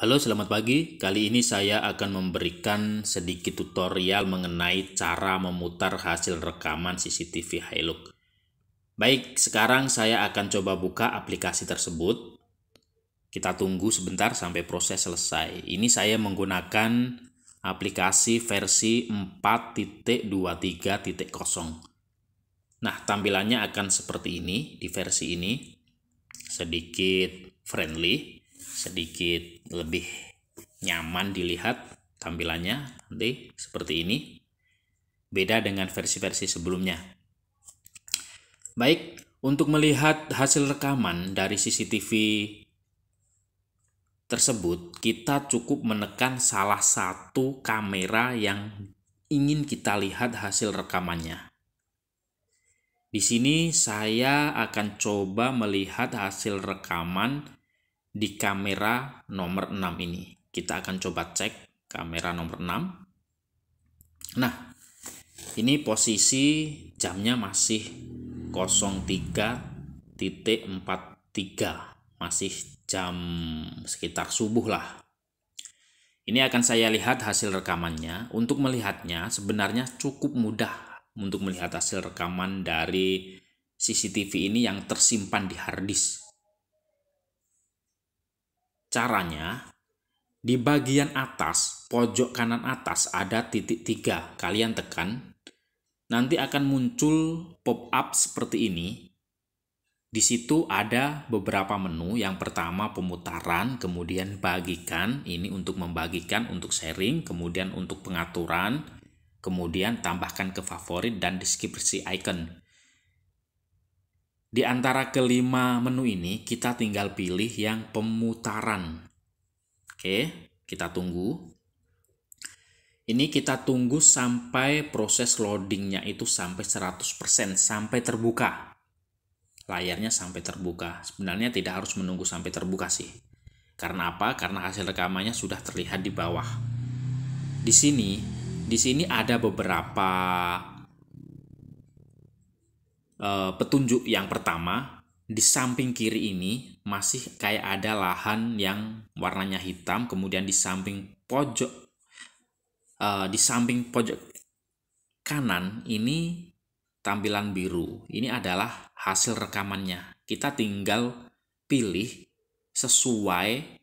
Halo, selamat pagi. Kali ini saya akan memberikan sedikit tutorial mengenai cara memutar hasil rekaman CCTV Hilux. Baik, sekarang saya akan coba buka aplikasi tersebut. Kita tunggu sebentar sampai proses selesai. Ini saya menggunakan aplikasi versi 4.23.0. Nah, tampilannya akan seperti ini di versi ini. Sedikit friendly sedikit lebih nyaman dilihat tampilannya nanti seperti ini. Beda dengan versi-versi sebelumnya. Baik untuk melihat hasil rekaman dari CCTV tersebut kita cukup menekan salah satu kamera yang ingin kita lihat hasil rekamannya. Di sini saya akan coba melihat hasil rekaman di kamera nomor 6 ini. Kita akan coba cek kamera nomor 6. Nah, ini posisi jamnya masih 03.43. Masih jam sekitar subuh lah. Ini akan saya lihat hasil rekamannya. Untuk melihatnya sebenarnya cukup mudah untuk melihat hasil rekaman dari CCTV ini yang tersimpan di harddisk. Caranya, di bagian atas, pojok kanan atas ada titik tiga. Kalian tekan, nanti akan muncul pop-up seperti ini. Di situ ada beberapa menu. Yang pertama pemutaran, kemudian bagikan. Ini untuk membagikan, untuk sharing, kemudian untuk pengaturan, kemudian tambahkan ke favorit dan deskripsi icon. Di antara kelima menu ini, kita tinggal pilih yang pemutaran. Oke, kita tunggu. Ini kita tunggu sampai proses loadingnya itu sampai 100%, sampai terbuka. Layarnya sampai terbuka. Sebenarnya tidak harus menunggu sampai terbuka sih. Karena apa? Karena hasil rekamannya sudah terlihat di bawah. Di sini, di sini ada beberapa uh, petunjuk yang pertama di samping kiri ini masih kayak ada lahan yang warnanya hitam kemudian di samping pojok uh, di samping pojok kanan ini tampilan biru. Ini adalah hasil rekamannya. Kita tinggal pilih sesuai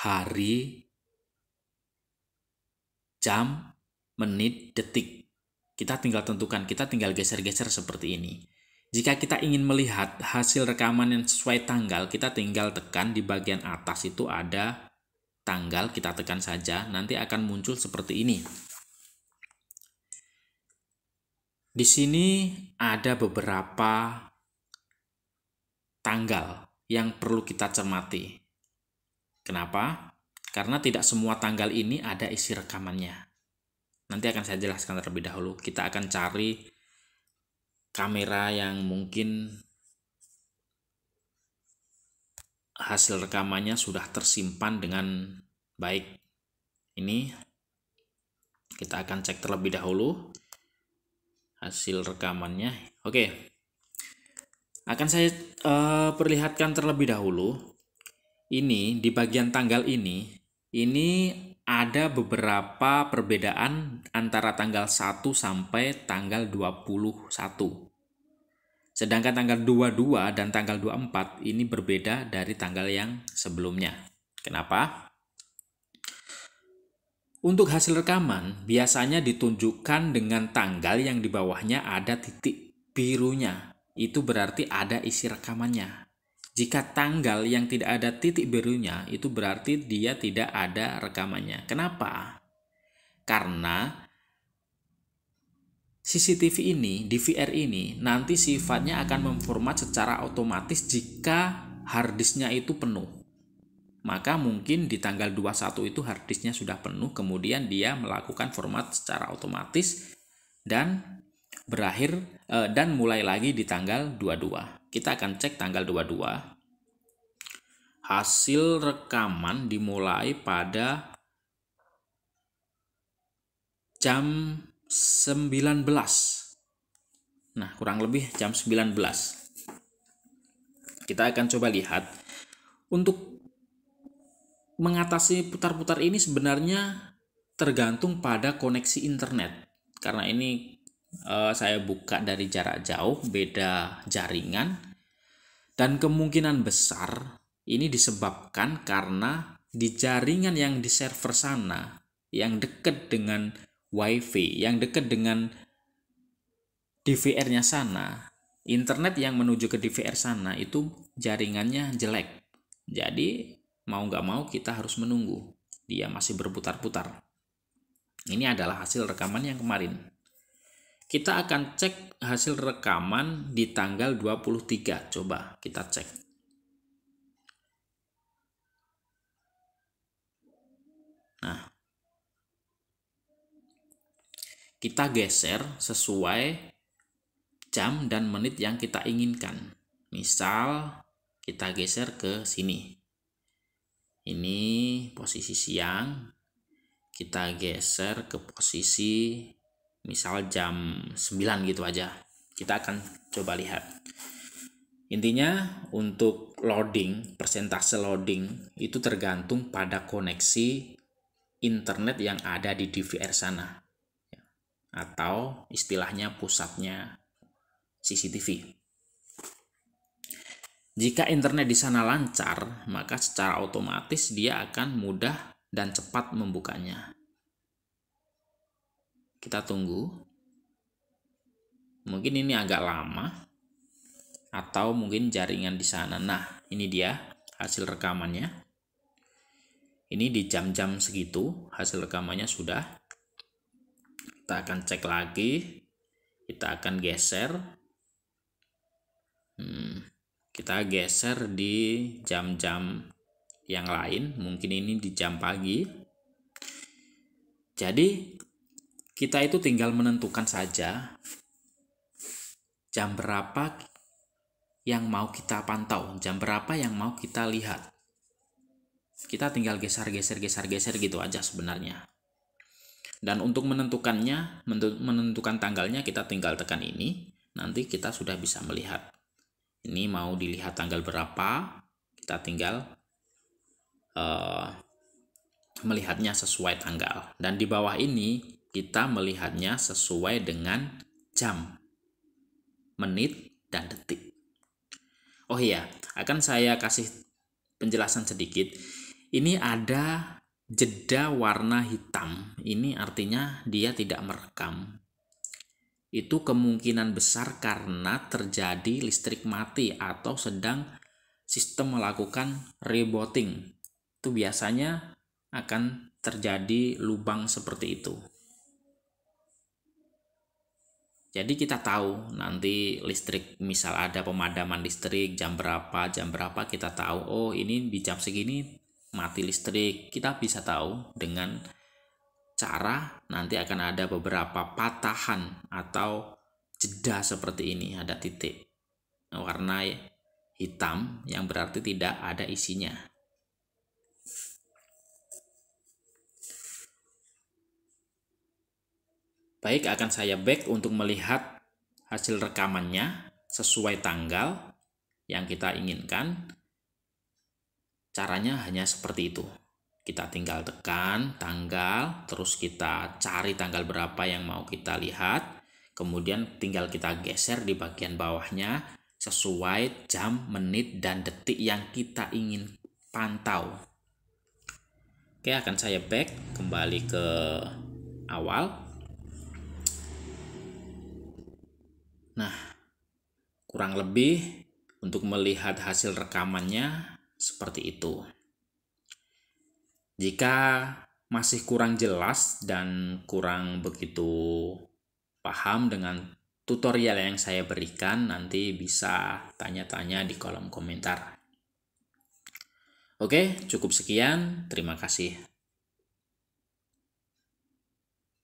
hari jam menit detik. Kita tinggal tentukan kita tinggal geser-geser seperti ini jika kita ingin melihat hasil rekaman yang sesuai tanggal, kita tinggal tekan di bagian atas itu ada tanggal, kita tekan saja, nanti akan muncul seperti ini. Di sini ada beberapa tanggal yang perlu kita cermati. Kenapa? Karena tidak semua tanggal ini ada isi rekamannya. Nanti akan saya jelaskan terlebih dahulu. Kita akan cari kamera yang mungkin hasil rekamannya sudah tersimpan dengan baik. Ini kita akan cek terlebih dahulu hasil rekamannya. Oke. Akan saya uh, perlihatkan terlebih dahulu. Ini di bagian tanggal ini, ini ada beberapa perbedaan antara tanggal 1 sampai tanggal 21. Sedangkan tanggal 22 dan tanggal 24 ini berbeda dari tanggal yang sebelumnya. Kenapa? Untuk hasil rekaman biasanya ditunjukkan dengan tanggal yang di bawahnya ada titik birunya. Itu berarti ada isi rekamannya. Jika tanggal yang tidak ada titik birunya itu berarti dia tidak ada rekamannya. Kenapa? Karena CCTV ini, DVR ini nanti sifatnya akan memformat secara otomatis jika harddisknya itu penuh. Maka mungkin di tanggal 21 itu harddisknya sudah penuh, kemudian dia melakukan format secara otomatis dan berakhir eh, dan mulai lagi di tanggal 22. Kita akan cek tanggal 22. Hasil rekaman dimulai pada jam 19. Nah, kurang lebih jam 19. Kita akan coba lihat untuk mengatasi putar-putar ini sebenarnya tergantung pada koneksi internet. Karena ini uh, saya buka dari jarak jauh, beda jaringan. Dan kemungkinan besar ini disebabkan karena di jaringan yang di server sana, yang dekat dengan WiFi, yang dekat dengan DVR-nya sana, internet yang menuju ke DVR sana itu jaringannya jelek. Jadi mau nggak mau kita harus menunggu dia masih berputar-putar ini adalah hasil rekaman yang kemarin kita akan cek hasil rekaman di tanggal 23 coba kita cek. Nah. Kita geser sesuai jam dan menit yang kita inginkan. Misal kita geser ke sini. Ini posisi siang. Kita geser ke posisi misal jam 9 gitu aja. Kita akan coba lihat. Intinya untuk loading persentase loading itu tergantung pada koneksi internet yang ada di DVR sana. Atau istilahnya pusatnya CCTV jika internet di sana lancar, maka secara otomatis dia akan mudah dan cepat membukanya. Kita tunggu. Mungkin ini agak lama atau mungkin jaringan di sana. Nah, ini dia hasil rekamannya. Ini di jam-jam segitu hasil rekamannya sudah. Kita akan cek lagi. Kita akan geser. Hmm, kita geser di jam-jam yang lain mungkin ini di jam pagi jadi kita itu tinggal menentukan saja jam berapa yang mau kita pantau jam berapa yang mau kita lihat. Kita tinggal geser geser geser geser gitu aja sebenarnya. Dan untuk menentukannya menentukan tanggalnya kita tinggal tekan ini nanti kita sudah bisa melihat. Ini mau dilihat tanggal berapa kita tinggal uh, melihatnya sesuai tanggal. Dan di bawah ini kita melihatnya sesuai dengan jam menit dan detik oh iya akan saya kasih penjelasan sedikit ini ada jeda warna hitam ini artinya dia tidak merekam itu kemungkinan besar karena terjadi listrik mati atau sedang sistem melakukan rebooting. Itu biasanya akan terjadi lubang seperti itu. Jadi kita tahu nanti listrik misal ada pemadaman listrik jam berapa, jam berapa kita tahu oh ini di jam segini mati listrik. Kita bisa tahu dengan cara nanti akan ada beberapa patahan atau jeda seperti ini ada titik warna hitam yang berarti tidak ada isinya baik akan saya back untuk melihat hasil rekamannya sesuai tanggal yang kita inginkan. Caranya hanya seperti itu. Kita tinggal tekan tanggal terus kita cari tanggal berapa yang mau kita lihat. Kemudian tinggal kita geser di bagian bawahnya sesuai jam, menit, dan detik yang kita ingin pantau. Oke akan saya back kembali ke awal nah kurang lebih untuk melihat hasil rekamannya seperti itu jika masih kurang jelas dan kurang begitu paham dengan tutorial yang saya berikan, nanti bisa tanya-tanya di kolom komentar. Oke, cukup sekian. Terima kasih.